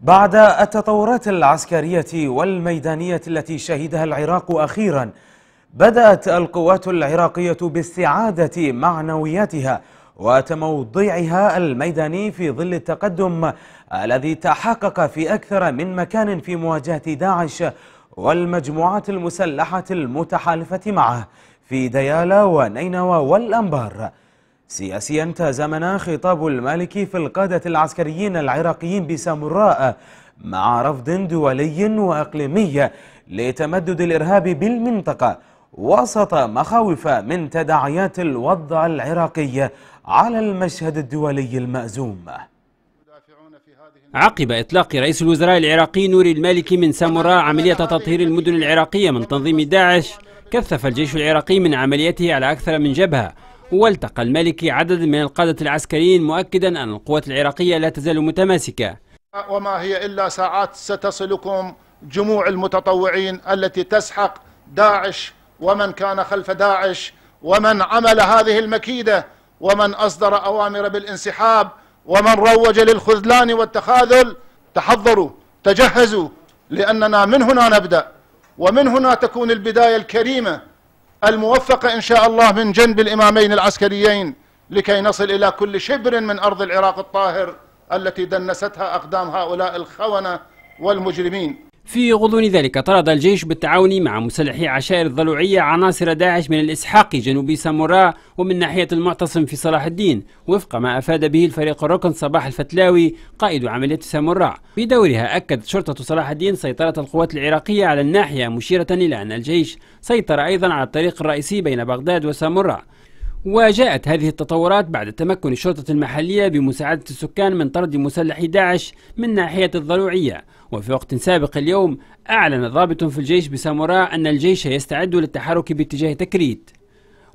بعد التطورات العسكرية والميدانية التي شهدها العراق أخيرا بدأت القوات العراقية باستعادة معنوياتها وتموضعها الميداني في ظل التقدم الذي تحقق في أكثر من مكان في مواجهة داعش والمجموعات المسلحة المتحالفة معه في ديالى ونينوى والأنبار. سياسيا تزامن خطاب المالكي في القادة العسكريين العراقيين بسامراء مع رفض دولي وإقليمي لتمدد الإرهاب بالمنطقة وسط مخاوف من تداعيات الوضع العراقي على المشهد الدولي المأزوم. عقب إطلاق رئيس الوزراء العراقي نوري المالكي من سامراء عملية تطهير المدن العراقية من تنظيم داعش كثف الجيش العراقي من عملياته على أكثر من جبهة والتقى المالكي عدد من القادة العسكريين مؤكدا أن القوات العراقية لا تزال متماسكة. وما هي إلا ساعات ستصلكم جموع المتطوعين التي تسحق داعش ومن كان خلف داعش ومن عمل هذه المكيدة ومن أصدر أوامر بالانسحاب ومن روج للخذلان والتخاذل. تحضروا تجهزوا لأننا من هنا نبدأ ومن هنا تكون البداية الكريمة الموفقة إن شاء الله من جنب الإمامين العسكريين لكي نصل إلى كل شبر من أرض العراق الطاهر التي دنستها أقدام هؤلاء الخونة والمجرمين. في غضون ذلك. طرد الجيش بالتعاون مع مسلحي عشائر الضلوعية عناصر داعش من الإسحاق جنوب ساموراء ومن ناحية المعتصم في صلاح الدين وفق ما أفاد به الفريق الركن صباح الفتلاوي قائد عملية ساموراء. في دورها أكدت شرطة صلاح الدين سيطرة القوات العراقية على الناحية مشيرة إلى أن الجيش سيطر أيضا على الطريق الرئيسي بين بغداد وساموراء. وجاءت هذه التطورات بعد تمكن الشرطة المحلية بمساعدة السكان من طرد مسلحي داعش من ناحية الضلوعية وفي وقت سابق اليوم أعلن ضابط في الجيش بساموراء أن الجيش يستعد للتحرك باتجاه تكريت.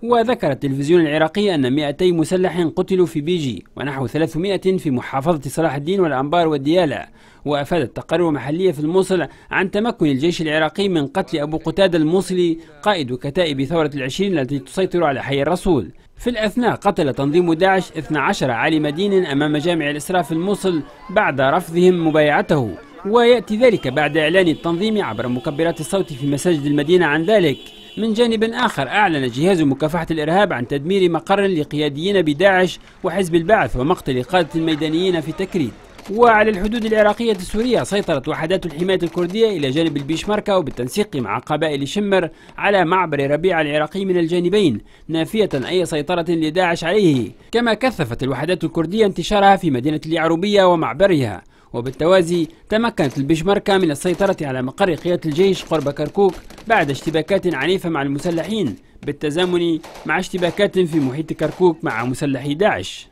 وذكر التلفزيون العراقي أن 200 مسلح قتلوا في بيجي ونحو 300 في محافظة صلاح الدين والأنبار والديالى وأفادت تقارير محلية في الموصل عن تمكن الجيش العراقي من قتل أبو قتادة الموصلي قائد كتائب ثورة العشرين التي تسيطر على حي الرسول. في الأثناء قتل تنظيم داعش 12 عالم دين أمام جامع الإسراء في الموصل بعد رفضهم مبايعته. ويأتي ذلك بعد إعلان التنظيم عبر مكبرات الصوت في مساجد المدينة عن ذلك. من جانب آخر أعلن جهاز مكافحة الإرهاب عن تدمير مقر لقياديين بداعش وحزب البعث ومقتل قادة الميدانيين في تكريت. وعلى الحدود العراقية السورية سيطرت وحدات الحماية الكردية إلى جانب البيشمركة وبالتنسيق مع قبائل شمر على معبر ربيع العراقي من الجانبين نافية أي سيطرة لداعش عليه. كما كثفت الوحدات الكردية انتشارها في مدينة اليعروبية ومعبرها. وبالتوازي تمكنت البشمركة من السيطرة على مقر قيادة الجيش قرب كركوك بعد اشتباكات عنيفة مع المسلحين بالتزامن مع اشتباكات في محيط كركوك مع مسلحي داعش.